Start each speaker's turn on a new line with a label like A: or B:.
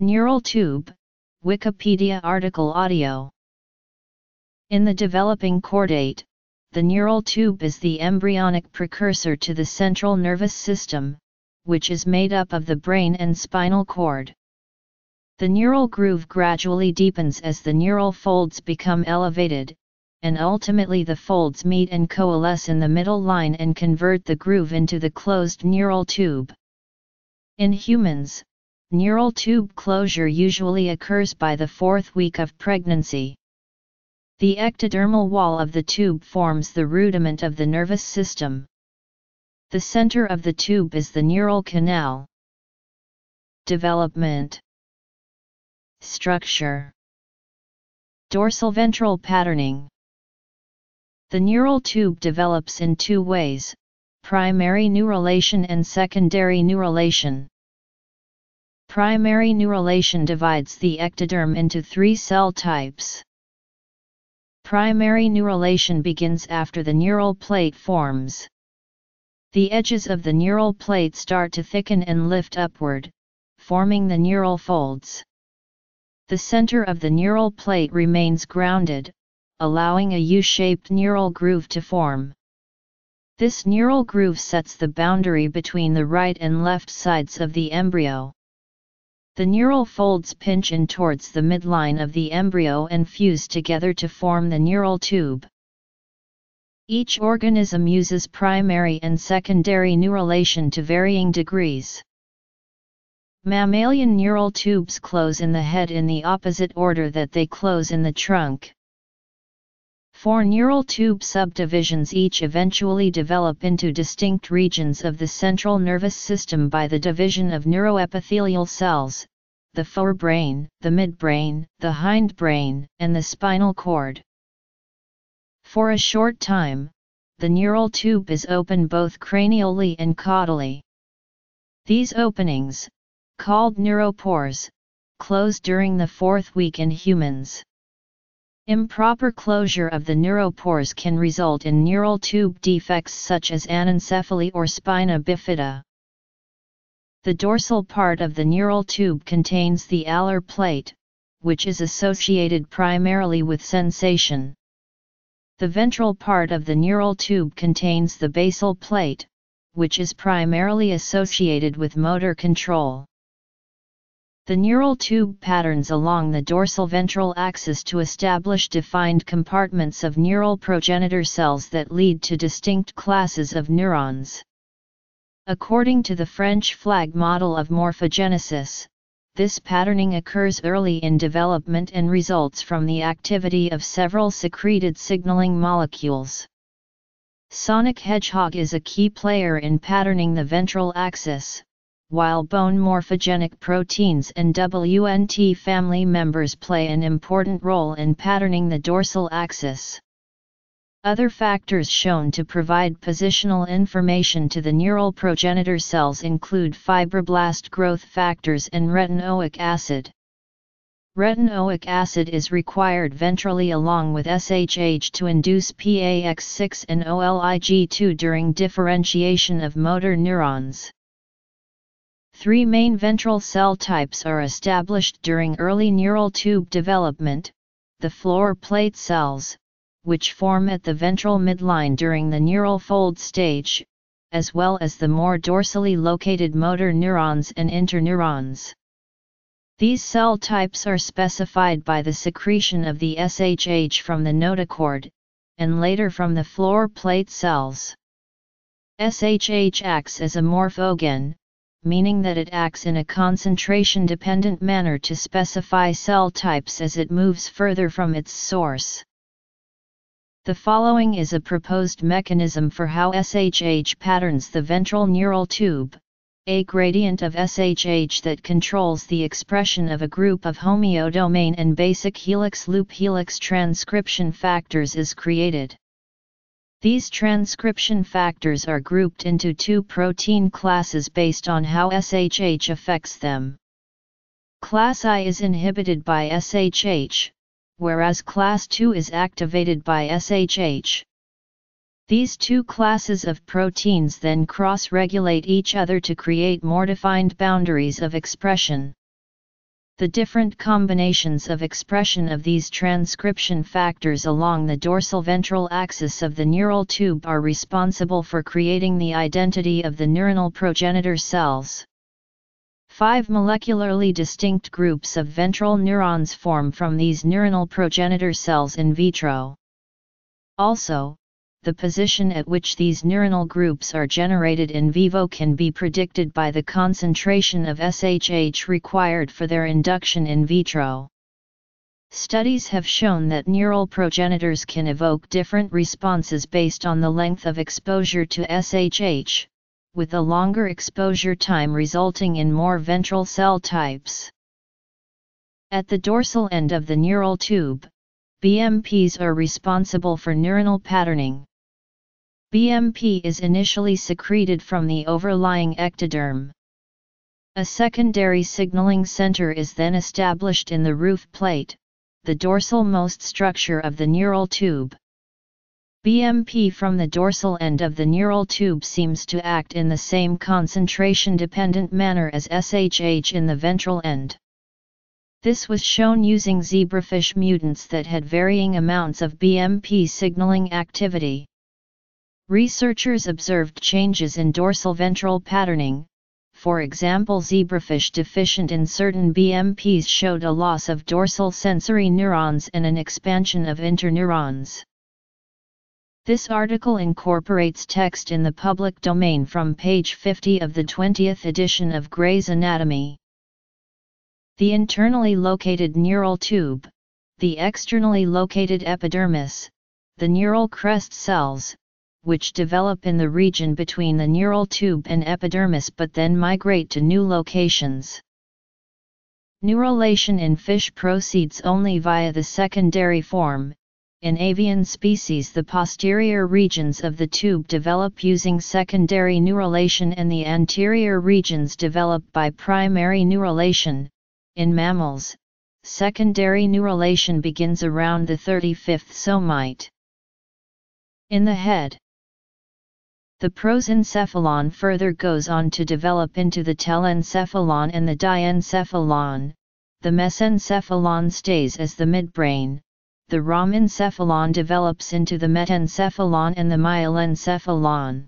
A: Neural tube, Wikipedia article audio. In the developing chordate, the neural tube is the embryonic precursor to the central nervous system, which is made up of the brain and spinal cord. The neural groove gradually deepens as the neural folds become elevated, and ultimately the folds meet and coalesce in the middle line and convert the groove into the closed neural tube. In humans, Neural tube closure usually occurs by the fourth week of pregnancy. The ectodermal wall of the tube forms the rudiment of the nervous system. The center of the tube is the neural canal. Development Structure Dorsal ventral patterning The neural tube develops in two ways, primary neurulation and secondary neurulation. Primary neurulation divides the ectoderm into three cell types. Primary neurulation begins after the neural plate forms. The edges of the neural plate start to thicken and lift upward, forming the neural folds. The center of the neural plate remains grounded, allowing a U-shaped neural groove to form. This neural groove sets the boundary between the right and left sides of the embryo. The neural folds pinch in towards the midline of the embryo and fuse together to form the neural tube. Each organism uses primary and secondary neurulation to varying degrees. Mammalian neural tubes close in the head in the opposite order that they close in the trunk. Four neural tube subdivisions each eventually develop into distinct regions of the central nervous system by the division of neuroepithelial cells, the forebrain, the midbrain, the hindbrain, and the spinal cord. For a short time, the neural tube is open both cranially and caudally. These openings, called neuropores, close during the fourth week in humans. Improper closure of the neuropores can result in neural tube defects such as anencephaly or spina bifida. The dorsal part of the neural tube contains the alar plate, which is associated primarily with sensation. The ventral part of the neural tube contains the basal plate, which is primarily associated with motor control. The neural tube patterns along the dorsal ventral axis to establish defined compartments of neural progenitor cells that lead to distinct classes of neurons. According to the French flag model of morphogenesis, this patterning occurs early in development and results from the activity of several secreted signaling molecules. Sonic hedgehog is a key player in patterning the ventral axis, while bone morphogenic proteins and WNT family members play an important role in patterning the dorsal axis. Other factors shown to provide positional information to the neural progenitor cells include fibroblast growth factors and retinoic acid. Retinoic acid is required ventrally along with SHH to induce PAX6 and OLIG2 during differentiation of motor neurons. Three main ventral cell types are established during early neural tube development, the floor plate cells, which form at the ventral midline during the neural fold stage, as well as the more dorsally located motor neurons and interneurons. These cell types are specified by the secretion of the SHH from the notochord, and later from the floor plate cells. SHH acts as a morphogen, meaning that it acts in a concentration-dependent manner to specify cell types as it moves further from its source. The following is a proposed mechanism for how SHH patterns the ventral neural tube, a gradient of SHH that controls the expression of a group of homeodomain and basic helix loop helix transcription factors is created. These transcription factors are grouped into two protein classes based on how SHH affects them. Class I is inhibited by SHH, whereas Class II is activated by SHH. These two classes of proteins then cross-regulate each other to create more defined boundaries of expression. The different combinations of expression of these transcription factors along the dorsal ventral axis of the neural tube are responsible for creating the identity of the neuronal progenitor cells. Five molecularly distinct groups of ventral neurons form from these neuronal progenitor cells in vitro. Also, the position at which these neuronal groups are generated in vivo can be predicted by the concentration of SHH required for their induction in vitro. Studies have shown that neural progenitors can evoke different responses based on the length of exposure to SHH, with a longer exposure time resulting in more ventral cell types. At the dorsal end of the neural tube, BMPs are responsible for neuronal patterning. BMP is initially secreted from the overlying ectoderm. A secondary signaling center is then established in the roof plate, the dorsal-most structure of the neural tube. BMP from the dorsal end of the neural tube seems to act in the same concentration-dependent manner as SHH in the ventral end. This was shown using zebrafish mutants that had varying amounts of BMP signaling activity. Researchers observed changes in dorsal ventral patterning, for example zebrafish deficient in certain BMPs showed a loss of dorsal sensory neurons and an expansion of interneurons. This article incorporates text in the public domain from page 50 of the 20th edition of Gray's Anatomy. The internally located neural tube, the externally located epidermis, the neural crest cells, which develop in the region between the neural tube and epidermis but then migrate to new locations. Neurulation in fish proceeds only via the secondary form. In avian species the posterior regions of the tube develop using secondary neurulation and the anterior regions develop by primary neurulation. In mammals, secondary neurulation begins around the 35th somite. In the head, the prosencephalon further goes on to develop into the telencephalon and the diencephalon, the mesencephalon stays as the midbrain, the rhombencephalon develops into the metencephalon and the myelencephalon.